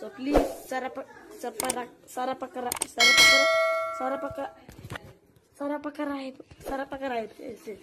So please, sarapa, sarapa, sarapakara, sarapakara, sarapaka, sarapakara, sarapakara, sarapakara, sarapakara,